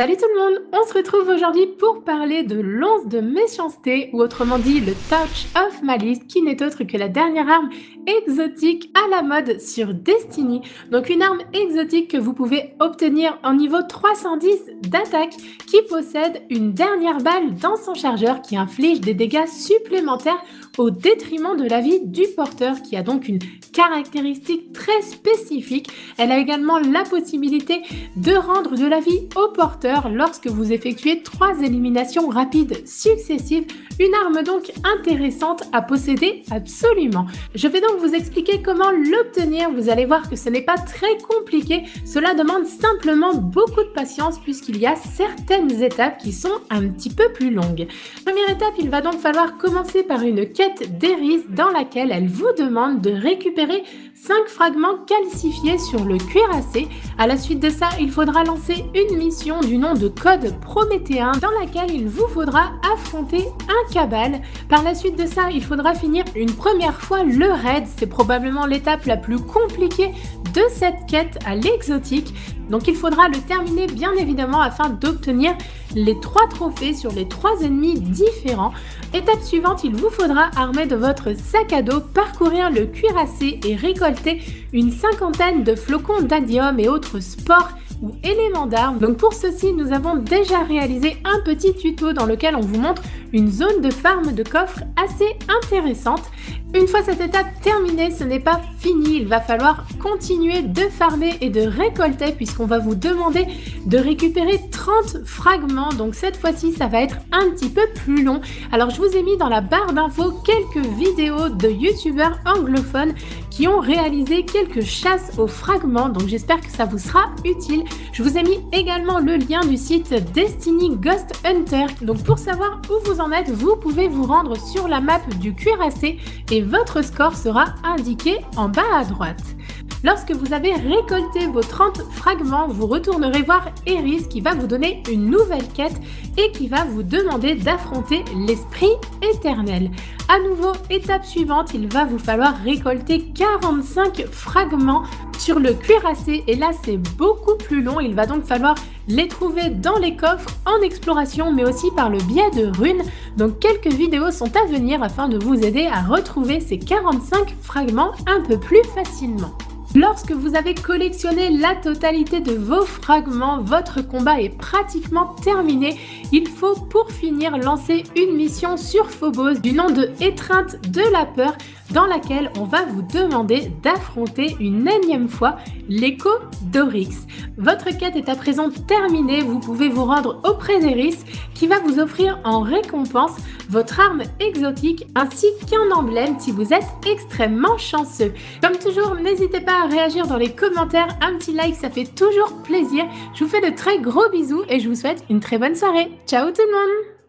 Salut tout le monde, on se retrouve aujourd'hui pour parler de l'once de méchanceté ou autrement dit le Touch of Malice qui n'est autre que la dernière arme exotique à la mode sur Destiny. Donc une arme exotique que vous pouvez obtenir en niveau 310 d'attaque qui possède une dernière balle dans son chargeur qui inflige des dégâts supplémentaires au détriment de la vie du porteur qui a donc une caractéristique très spécifique. Elle a également la possibilité de rendre de la vie au porteur lorsque vous effectuez trois éliminations rapides successives. Une arme donc intéressante à posséder absolument. Je vais donc vous expliquer comment l'obtenir. Vous allez voir que ce n'est pas très compliqué. Cela demande simplement beaucoup de patience puisqu'il y a certaines étapes qui sont un petit peu plus longues. Première étape, il va donc falloir commencer par une quête d'Eris dans laquelle elle vous demande de récupérer 5 fragments calcifiés sur le cuirassé. À la suite de ça, il faudra lancer une mission d'une nom de code prométhéen dans laquelle il vous faudra affronter un cabal. Par la suite de ça, il faudra finir une première fois le raid. C'est probablement l'étape la plus compliquée de cette quête à l'exotique. Donc il faudra le terminer bien évidemment afin d'obtenir les trois trophées sur les trois ennemis différents. Étape suivante, il vous faudra armer de votre sac à dos, parcourir le cuirassé et récolter une cinquantaine de flocons d'adium et autres sports ou éléments d'armes. Donc pour ceci, nous avons déjà réalisé un petit tuto dans lequel on vous montre une zone de farm de coffres assez intéressante. Une fois cette étape terminée, ce n'est pas fini, il va falloir continuer de farmer et de récolter puisqu'on va vous demander de récupérer 30 fragments. Donc cette fois-ci, ça va être un petit peu plus long. Alors je vous ai mis dans la barre d'infos quelques vidéos de youtubeurs anglophones qui ont réalisé quelques chasses aux fragments. Donc j'espère que ça vous sera utile. Je vous ai mis également le lien du site Destiny Ghost Hunter. Donc pour savoir où vous en êtes, vous pouvez vous rendre sur la map du cuirassé et votre score sera indiqué en bas à droite. Lorsque vous avez récolté vos 30 fragments, vous retournerez voir Eris qui va vous donner une nouvelle quête et qui va vous demander d'affronter l'esprit éternel. À nouveau, étape suivante, il va vous falloir récolter 45 fragments sur le cuirassé et là c'est beaucoup plus long, il va donc falloir les trouver dans les coffres en exploration mais aussi par le biais de runes. Donc quelques vidéos sont à venir afin de vous aider à retrouver ces 45 fragments un peu plus facilement. Lorsque vous avez collectionné la totalité de vos fragments, votre combat est pratiquement terminé. Il faut pour finir lancer une mission sur Phobos du nom de Étreinte de la peur dans laquelle on va vous demander d'affronter une énième fois l'écho d'Oryx. Votre quête est à présent terminée, vous pouvez vous rendre auprès d'Eris qui va vous offrir en récompense votre arme exotique ainsi qu'un emblème si vous êtes extrêmement chanceux. Comme toujours, n'hésitez pas à réagir dans les commentaires, un petit like ça fait toujours plaisir. Je vous fais de très gros bisous et je vous souhaite une très bonne soirée. Ciao tout le monde